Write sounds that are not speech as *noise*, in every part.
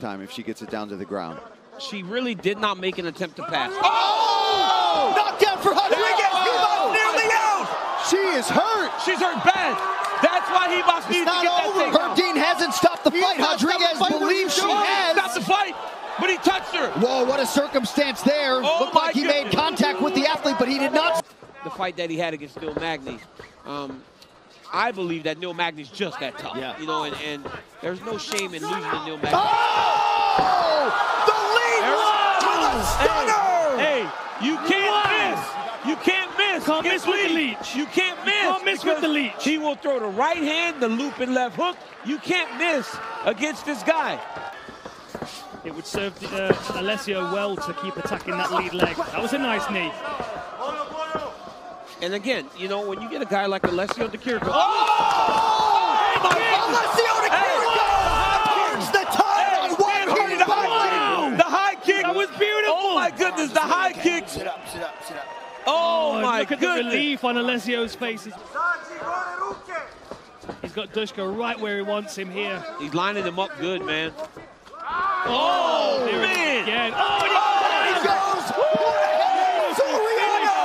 time if she gets it down to the ground. She really did not make an attempt to pass. Oh! Knockdown for Rodriguez! Ribas nearly out! She is hurt! She's hurt bad. That's why Ribas It's needs to not get that thing Herb Dean hasn't stopped the fight. not stopped the fight. What believes she doing? has. Stop the fight, but he touched her. Whoa, what a circumstance there. Oh Looked like he made contact with the athlete, but he did not. The fight that he had against Neil Magny. Um, I believe that Neil Magny's just that tough. Yeah. You know, and, and there's no shame in losing to Neil Magny. Oh! The lead with a stunner! Hey, you can't miss. You can't miss. Can't against miss with the leech. You can't miss. can't miss with the leech. He will throw the right hand, the loop and left hook. You can't miss against this guy. It would serve uh, Alessio well to keep attacking that lead leg. That was a nice knee. And again, you know, when you get a guy like Alessio Di Chirico, Oh! Alessio Di Chirico turns the tide on Hey, one the high kick. The high kick. That was beautiful. Oh my goodness, the high kick. Sit up, sit up, sit up. Oh Oh, my look at goodness. the relief on Alessio's face. He's got Dushko right where he wants him here. He's lining him up good, man. Oh, oh there it is man. again. Oh, and He he goes! Soriano!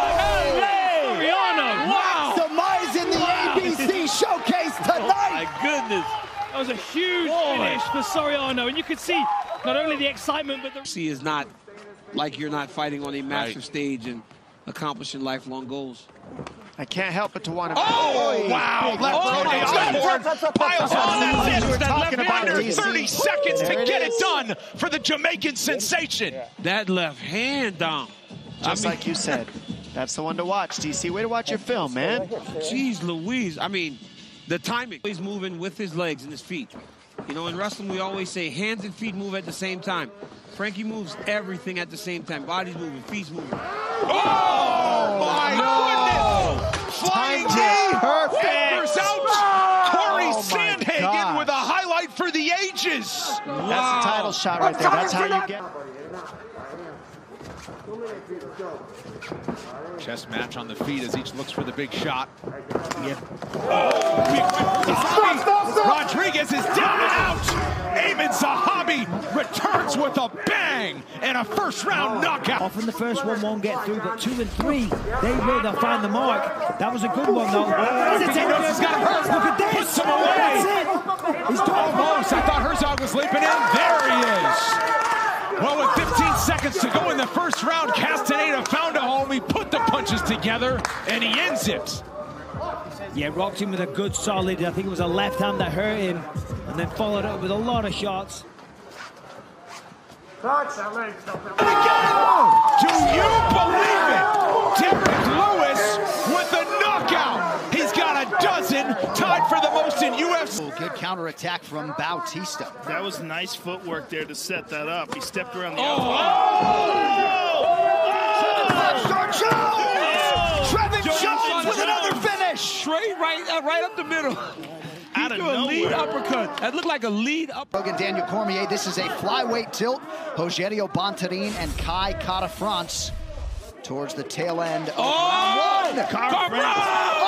Soriano. Wow. Demise in the ABC showcase *laughs* Oh tonight! my goodness. That was a huge finish for Soriano, and you could see not only the excitement, but the See, is not like you're not fighting on a massive Right. stage and accomplishing lifelong goals. I can't help but to want to. Oh, wow. Left Oh, hook my on the board. Piles on. That's it. We're talking about Under DC. 30 seconds to There it get it is. done for the Jamaican sensation. That left hand down. Just I mean, like you said. That's the one to watch, DC. Way to watch your film, man. Jeez Louise. I mean, the timing. He's moving with his legs and his feet. You know, in wrestling, we always say hands and feet move at the same time. Frankie moves everything at the same time. Body's moving, feet's moving. Oh, oh my goodness. Flying knee. it perfect. Fingers out. Oh, Cory Oh, Sandhagen God. with a highlight for the ages. That's the title shot right there. That's how you get. Chess match on the feet as each looks for the big shot. Rodriguez is down and out. Aiemann Zahabi returns with a bang and a first round oh. knockout. Often the first one won't get through, but two and three, they will. They'll find the mark. That was a good one, though. That's a He knows he's got hurt. Look at this. Puts him away. That's it. He's. Almost. I thought Herzog was leaping in. There he is. Well, with 15 seconds to go in the first round, Castaneda found a home. He put the punches together, and he ends it. Yeah, rocked him with a good solid. I think it was a left hand that hurt him, and then followed up with a lot of shots. Do in UFC. Good counterattack from Bautista. That was nice footwork there to set that up. He stepped around the Trevin Jones! Trevin Jones Jones with Jones. another finish! Straight right, uh, right up the middle. Out of He threw a lead uppercut. That looked like a lead up. Logan Daniel Cormier, this is a flyweight tilt. Rogerio Bontorin and Kai Kara-France towards the tail end of Oh! round one. Kara-France! Oh!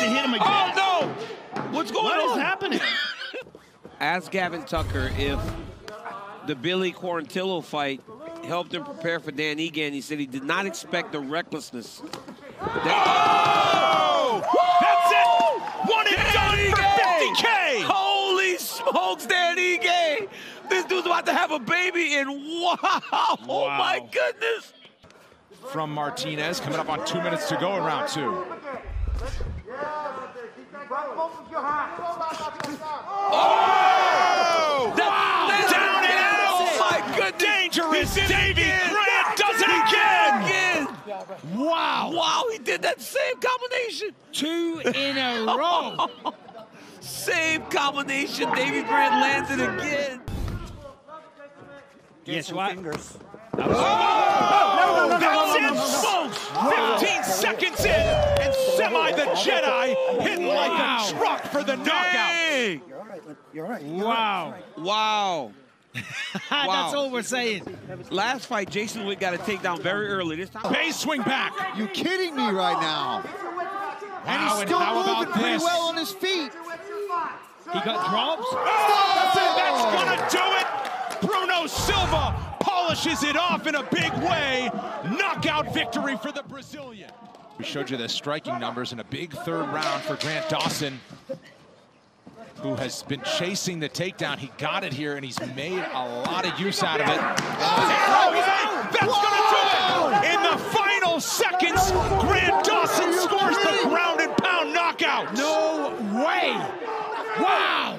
To hit him again. Oh, no. What's going What on? What is happening? *laughs* Ask Gavin Tucker if the Billy Quarantillo fight helped him prepare for Dan Ige. He said he did not expect the recklessness. Oh! That's it! One and done for 50K! Holy smokes, Dan Ige! This dude's about to have a baby, and wow! Oh my goodness! From Martinez, coming up on two minutes to go in round two. Oh! That- Down and out! Oh my goodness! Dangerous Davey. Grant does it again! again! Wow! Wow, he did that same combination. Two in a row. Same combination. Davey Grant lands it again. Yes, right. Oh, that's it, folks! 15 seconds in, Semi the Jedi hitting like a truck for the knockout. Dang. Wow. Wow. That's all we're saying. Last fight, Jason Witt got a takedown very early. This time, Base swing back. You kidding me right now? and he's Wow, and still moving pretty this? well on his feet. He got drops. Oh, that's gonna do it. Bruno Silva polishes it off in a big way. Knockout victory for the Brazilian. We showed you the striking numbers in a big third round for Grant Dawson, who has been chasing the takedown. He got it here, and he's made a lot of use out of it. Oh, that's gonna do it! In the final seconds, Grant Dawson scores the ground and pound knockout. No way. Wow.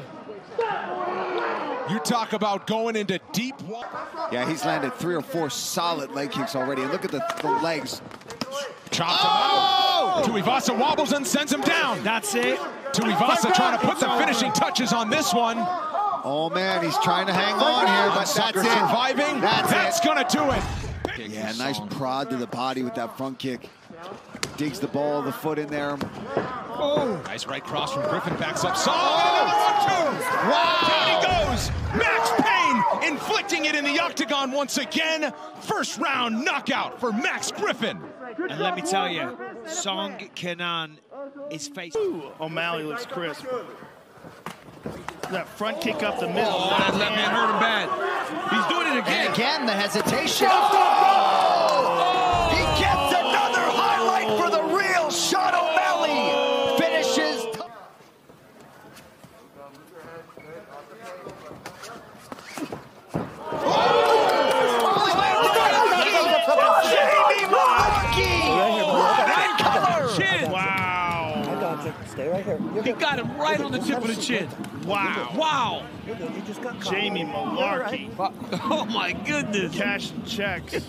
You talk about going into deep water. Yeah, he's landed three or four solid leg kicks already. And look at the, the legs. Chopped him out. Oh! Tuivasa wobbles and sends him down. That's it. Tuivasa trying to put the finishing touches on this one. Oh, man, he's trying to hang on here, but that's Sucker it. surviving. That's it. gonna do it. Yeah, nice prod to the body with that front kick. Digs the ball of the foot in there. Oh, nice right cross from Griffin. Backs up. Solid. Oh! Another one, two. Wow. Down he goes. Max Payne inflicting it in the octagon once again. First round knockout for Max Griffin. And let me tell you, Song Kenan is facing. Ooh, O'Malley looks crisp. That front kick up the middle. oh, that left man hurt him bad. He's doing it again. And again, the hesitation. Oh! Stay right here. You're He good. got him right on the tip of the chin. Wow. Wow. You're good. You just got caught. Jamie Mullarkey. *laughs* Oh my goodness. Cash and checks.